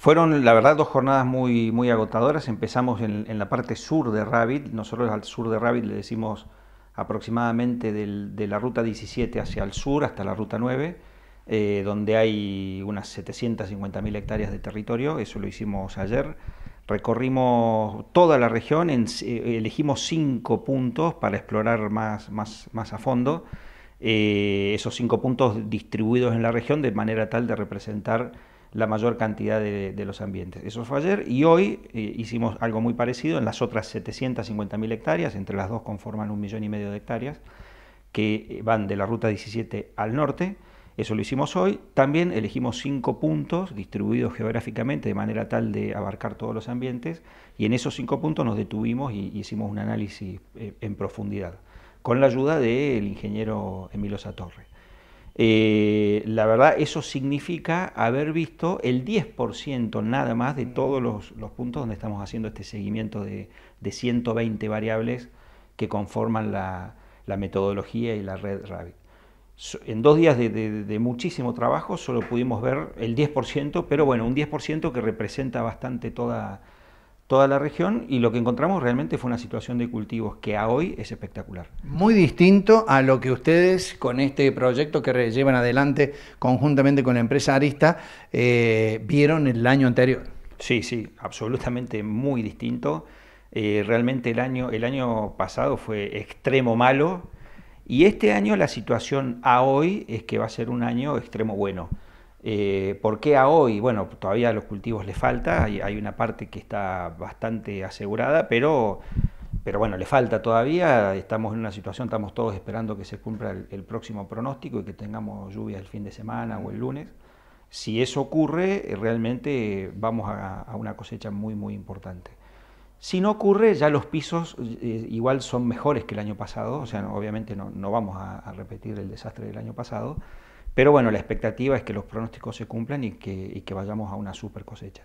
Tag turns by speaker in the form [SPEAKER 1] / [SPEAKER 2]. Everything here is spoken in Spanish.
[SPEAKER 1] Fueron, la verdad, dos jornadas muy, muy agotadoras. Empezamos en, la parte sur de Rabbit. Nosotros al sur de Rabbit le decimos aproximadamente de la ruta 17 hacia el sur hasta la ruta 9, eh, donde hay unas 750.000 hectáreas de territorio. Eso lo hicimos ayer. Recorrimos toda la región, eh, elegimos cinco puntos para explorar más, más, más a fondo. Eh, esos cinco puntos distribuidos en la región de manera tal de representar la mayor cantidad de, los ambientes. Eso fue ayer y hoy eh, hicimos algo muy parecido en las otras 750.000 hectáreas, entre las dos conforman un millón y medio de hectáreas, que van de la ruta 17 al norte. Eso lo hicimos hoy. También elegimos cinco puntos distribuidos geográficamente de manera tal de abarcar todos los ambientes y en esos cinco puntos nos detuvimos y hicimos un análisis eh, en profundidad con la ayuda del ingeniero Emilio Satorre. Eh, la verdad, eso significa haber visto el 10% nada más de todos los, puntos donde estamos haciendo este seguimiento de, 120 variables que conforman la, metodología y la red Rabbit. En dos días de, muchísimo trabajo solo pudimos ver el 10%, pero bueno, un 10% que representa bastante toda, toda la región y lo que encontramos realmente fue una situación de cultivos que a hoy es espectacular.
[SPEAKER 2] Muy distinto a lo que ustedes con este proyecto que llevan adelante conjuntamente con la empresa Arista eh, vieron el año anterior.
[SPEAKER 1] Sí, sí, absolutamente muy distinto. Eh, realmente el año, el año pasado fue extremo malo y este año la situación a hoy es que va a ser un año extremo bueno. Eh, ¿Por qué a hoy? Bueno, todavía a los cultivos le falta, hay, una parte que está bastante asegurada, pero, pero bueno, le falta todavía, estamos en una situación, estamos todos esperando que se cumpla el, próximo pronóstico y que tengamos lluvias el fin de semana o el lunes. Si eso ocurre, realmente vamos a, una cosecha muy, muy importante. Si no ocurre, ya los pisos eh, igual son mejores que el año pasado, o sea, obviamente no, no vamos a repetir el desastre del año pasado, pero bueno, la expectativa es que los pronósticos se cumplan y que, y que vayamos a una super cosecha.